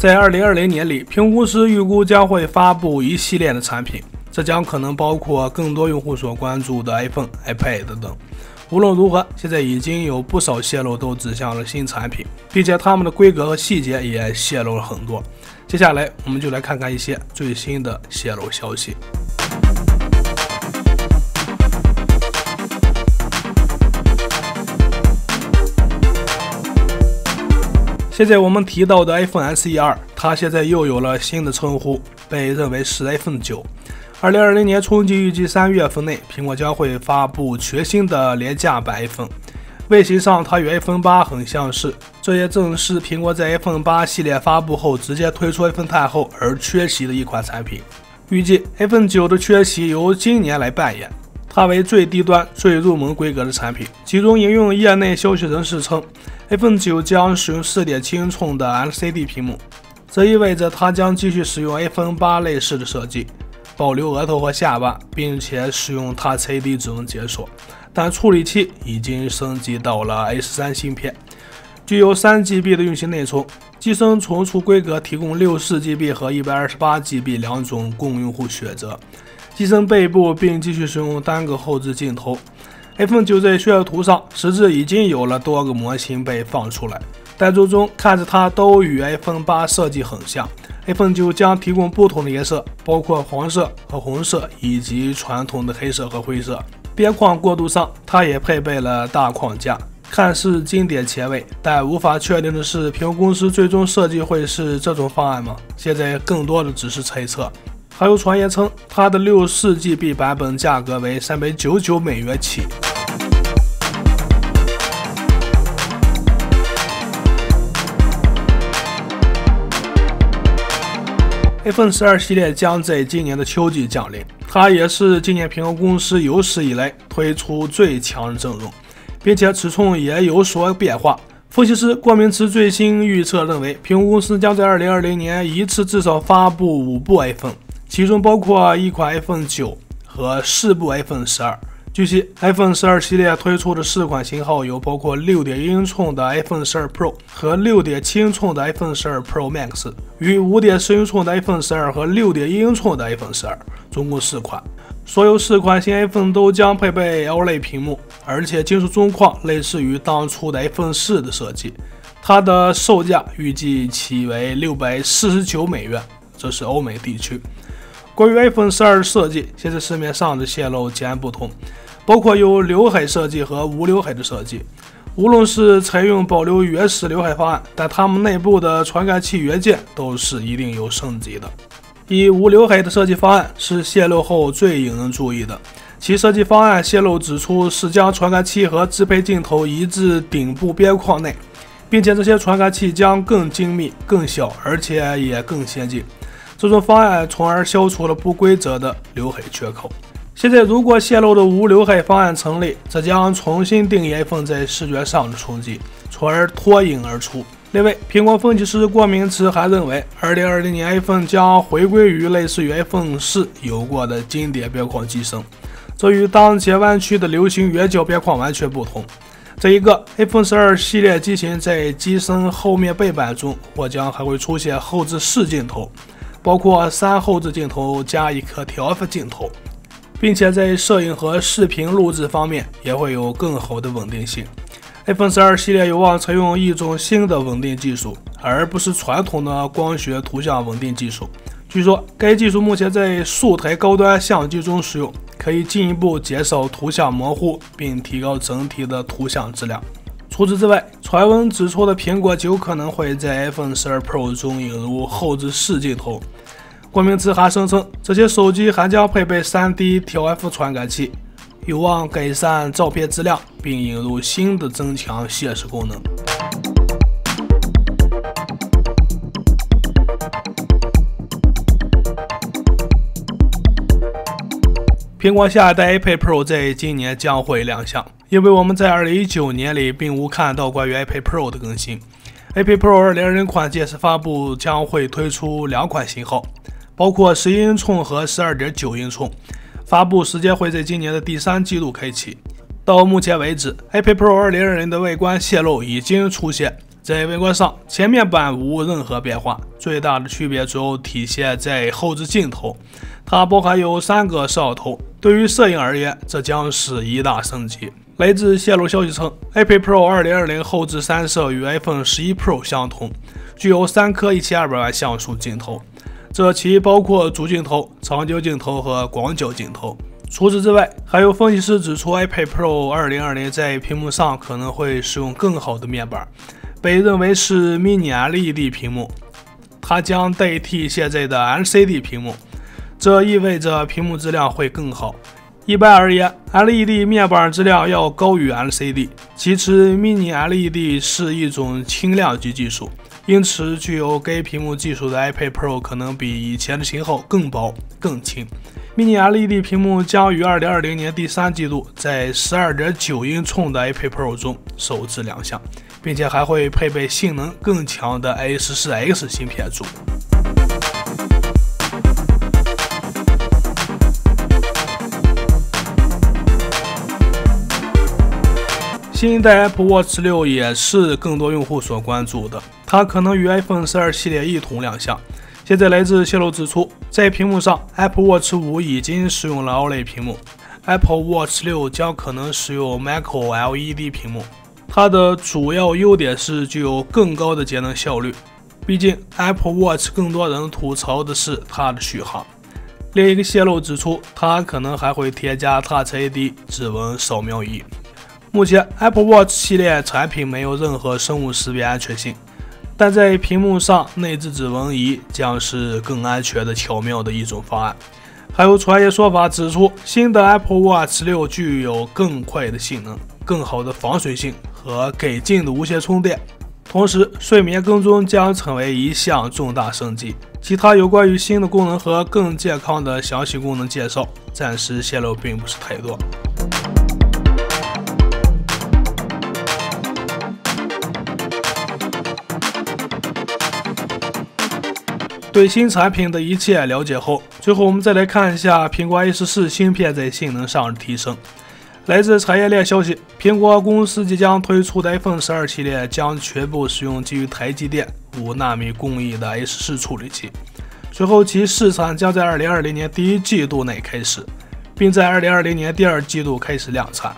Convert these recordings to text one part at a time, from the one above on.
在二零二零年里，评估师预估将会发布一系列的产品，这将可能包括更多用户所关注的 iPhone、iPad 等。无论如何，现在已经有不少泄露都指向了新产品，并且它们的规格和细节也泄露了很多。接下来，我们就来看看一些最新的泄露消息。现在我们提到的 iPhone SE 二，它现在又有了新的称呼，被认为是 iPhone 九。二零二零年春季预计三月份内，苹果将会发布全新的廉价版 iPhone。外形上，它与 iPhone 八很相似，这也正是苹果在 iPhone 八系列发布后直接推出 iPhone 太后而缺席的一款产品。预计 iPhone 九的缺席由今年来扮演。它为最低端、最入门规格的产品。其中引用业内消息人士称，iPhone 九将使用4.7英寸的 LCD 屏幕，这意味着它将继续使用 iPhone 八类似的设计。保留额头和下巴，并且使用 Touch ID 指纹解锁，但处理器已经升级到了 A13 芯片，具有 3GB 的运行内存，机身存储规格提供 64GB 和 128GB 两种供用户选择。机身背部并继续使用单个后置镜头。iPhone 9在渲染图上，实质已经有了多个模型被放出来，但最终看着它都与 iPhone 8设计很像。iPhone 9将提供不同的颜色，包括黄色和红色，以及传统的黑色和灰色。边框过渡上，它也配备了大框架，看似经典前卫。但无法确定的是，苹果公司最终设计会是这种方案吗？现在更多的只是猜测。还有传言称，它的六四 GB 版本价格为三百九九美元起。iPhone 十二系列将在今年的秋季降临，它也是今年苹果公司有史以来推出最强的阵容，并且尺寸也有所变化。分析师郭明池最新预测认为，苹果公司将在二零二零年一次至少发布五部 iPhone，其中包括一款 iPhone 九和四部 iPhone 十二。据悉，iPhone 十二系列推出的四款型号有包括六点一英寸的 iPhone 十二 Pro 和六点七英寸的 iPhone 十二 Pro Max，与五点四英寸的 iPhone 十二和六点一英寸的 iPhone 十二，总共四款。所有四款新 iPhone 都将配备 OLED 屏幕，而且金属中框类似于当初的 iPhone 四的设计。它的售价预计起为六百四十九美元，这是欧美地区。关于 iPhone 十二的设计，现在市面上的泄露截然不同，包括有刘海设计和无刘海的设计。无论是采用保留原始刘海方案，但它们内部的传感器元件都是一定有升级的。以无刘海的设计方案是泄露后最引人注意的。其设计方案泄露指出是将传感器和自配镜头移至顶部边框内，并且这些传感器将更精密、更小，而且也更先进。这种方案从而消除了不规则的刘海缺口。现在，如果泄露的无刘海方案成立，这将重新定义 iPhone 在视觉上的冲击，从而脱颖而出。另外，苹果分析师郭明池还认为，2020年 iPhone 将回归于类似于 iPhone 4有过的经典边框机身，这与当前弯曲的流行圆角边框完全不同。这一个 iPhone 12系列机型在机身后面背板中或将还会出现后置四镜头。包括三后置镜头加一颗调 f 镜头，并且在摄影和视频录制方面也会有更好的稳定性。iPhone 12系列有望采用一种新的稳定技术，而不是传统的光学图像稳定技术。据说该技术目前在数台高端相机中使用，可以进一步减少图像模糊，并提高整体的图像质量。除此之外，传闻指出的苹果九可能会在 iPhone 12 Pro 中引入后置四镜头。郭明池还声称，这些手机还将配备 3D 调 F 传感器，有望改善照片质量，并引入新的增强现实功能。苹果下一代 iPad Pro 在今年将会亮相。因为我们在2019年里并无看到关于 iPad Pro 的更新，iPad Pro 2020款届时发布将会推出两款型号，包括11英寸和12.9英寸，发布时间会在今年的第三季度开启。到目前为止，iPad Pro 2020的外观泄露已经出现，在外观上，前面板无任何变化，最大的区别主要体现在后置镜头，它包含有三个摄像头，对于摄影而言，这将是一大升级。来自泄露消息称，iPad Pro 2020后置三摄与 iPhone 11 Pro 相同，具有三颗1200万像素镜头，这其包括主镜头、长焦镜头和广角镜头。除此之外，还有分析师指出，iPad Pro 2020在屏幕上可能会使用更好的面板，被认为是 Mini LED 屏幕，它将代替现在的 LCD 屏幕，这意味着屏幕质量会更好。一般而言，LED 面板质量要高于 LCD。其次，Mini LED 是一种轻量级技术，因此具有该屏幕技术的 iPad Pro 可能比以前的型号更薄、更轻。Mini LED 屏幕将于2020年第三季度在12.9英寸的 iPad Pro 中首次亮相，并且还会配备性能更强的 A14X 芯片组。新一代 Apple Watch 6也是更多用户所关注的，它可能与 iPhone 12系列一同亮相。现在来自泄露指出，在屏幕上，Apple Watch 5已经使用了 OLED 屏幕，Apple Watch 6将可能使用 Micro LED 屏幕。它的主要优点是具有更高的节能效率，毕竟 Apple Watch 更多人吐槽的是它的续航。另一个泄露指出，它可能还会添加 Touch ID 指纹扫描仪。目前，Apple Watch 系列产品没有任何生物识别安全性，但在屏幕上内置指纹仪将是更安全的巧妙的一种方案。还有传言说法指出，新的 Apple Watch 6具有更快的性能、更好的防水性和改进的无线充电，同时睡眠跟踪将成为一项重大升级。其他有关于新的功能和更健康的详细功能介绍，暂时泄露并不是太多。对新产品的一切了解后，最后我们再来看一下苹果 A 十四芯片在性能上的提升。来自产业链消息，苹果公司即将推出的 iPhone 十二系列将全部使用基于台积电五纳米工艺的 A 十四处理器。随后其试产将在2020年第一季度内开始，并在2020年第二季度开始量产。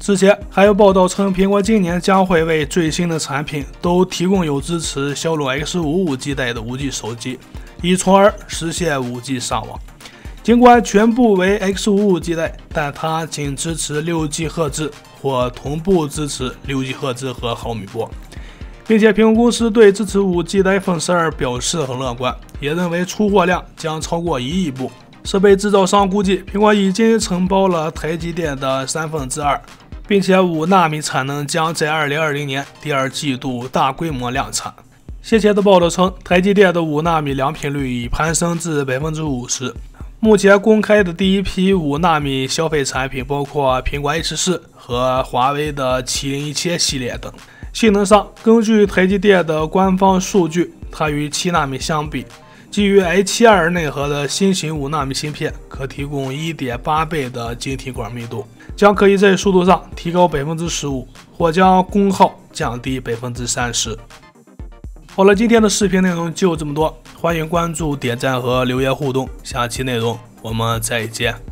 之前还有报道称，苹果今年将会为最新的产品都提供有支持骁龙 X55 基带的 5G 手机，以从而实现 5G 上网。尽管全部为 X55 基带，但它仅支持 6G 赫兹或同步支持 6G 赫兹和毫米波，并且苹果公司对支持 5G 的 iPhone 12表示很乐观，也认为出货量将超过一亿部。设备制造商估计，苹果已经承包了台积电的三分之二。并且五纳米产能将在二零二零年第二季度大规模量产。先前的报道称，台积电的五纳米良品率已攀升至百分之五十。目前公开的第一批五纳米消费产品包括苹果 H 四和华为的麒麟一千系列等。性能上，根据台积电的官方数据，它与七纳米相比，基于 A72 内核的新型五纳米芯片可提供一点八倍的晶体管密度。将可以在速度上提高百分之十五，或将功耗降低百分之三十。好了，今天的视频内容就这么多，欢迎关注、点赞和留言互动，下期内容我们再见。